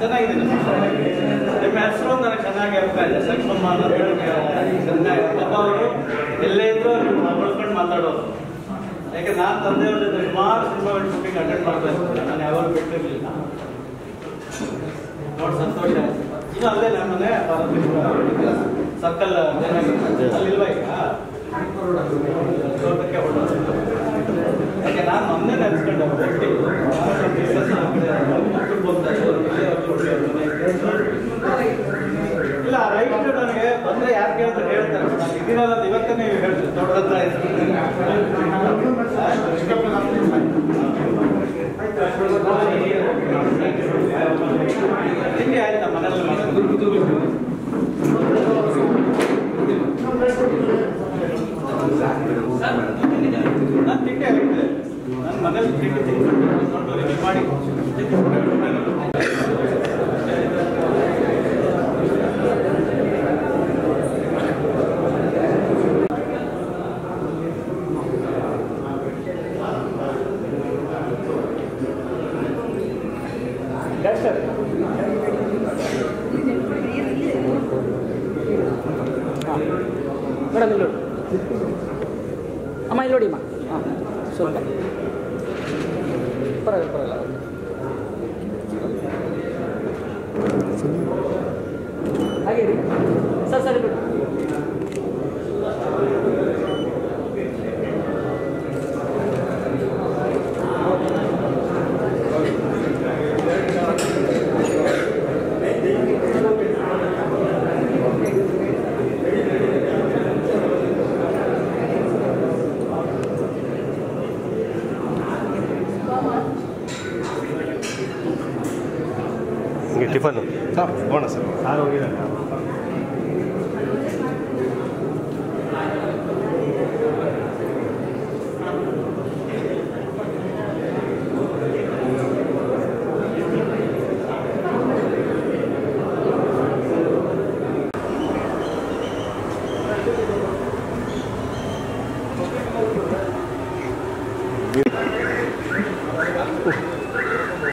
ಚೆನ್ನಾಗಿದೆ ನಿಮ್ಮ ಹೆಸರು ನನಗೆ ಚೆನ್ನಾಗಿ ಅವರು ಎಲ್ಲೇ ಇದ್ರು ಹೊಳ್ಕೊಂಡು ಮಾತಾಡೋರು ಯಾಕೆ ನಾನು ತಂದೆಯವ್ರ ಜೊತೆ ಸುಮಾರು ಸಿನಿಮಾಗಳ ಶೂಟಿಂಗ್ ಮಾಡ್ತಾ ನಾನು ಯಾವಾಗ ಬಿಟ್ಟಿರಲಿಲ್ಲ ನೋಡಿ ಸಂತೋಷ ಇನ್ನು ಅಲ್ಲೇ ನಮ್ಮ ಮನೆ ಸರ್ಕಲ್ ಅಲ್ಲಿಲ್ವಾ ಈಗ ಯಾಕೆ ನಾನು ಮೊನ್ನೆ ನೆನೆಸ್ಕೊಂಡೆ ಇಲ್ಲ ರೈಟ್ ನನಗೆ ಬಂದ್ರೆ ಯಾರು ಕೇಳ್ತಾರೆ ಹೇಳ್ತಾರೆ. ನಾನು ಇದೀನಲ್ಲ ಇವತ್ತೇ ನೀವು ಹೇಳ್ತೀರಿ. ತೋಟದ ಹತ್ರ ತಿಂಡಿ ಆಯ್ತಾ ಮನೇಲಿ ನಾನು ತಿಂಡಿ ಆಗಿದೆ ನನ್ನ ಮನೇಲಿ ತಿಂಡಿ ತಿಂದು ರೆಡಿ ಮಾಡಿ ಮೇಡಮ್ ಇಲ್ಲಿ ನೋಡಿ ಅಮ್ಮ ಇಲ್ಲಿ ನೋಡಿ ಅಮ್ಮ ಹಾಂ ಸ್ವಲ್ಪ ಪರವಾಗಿಲ್ಲ ಪರವಾಗಿಲ್ಲ ಹಾಗೆ ರೀ ಸರ್ ಸರಿ ಬಿಡಿ ನಿಮಗೆ ಟಿಫನ್ನು ಹೋಗೋಣ ಸರ್. ಸಾರು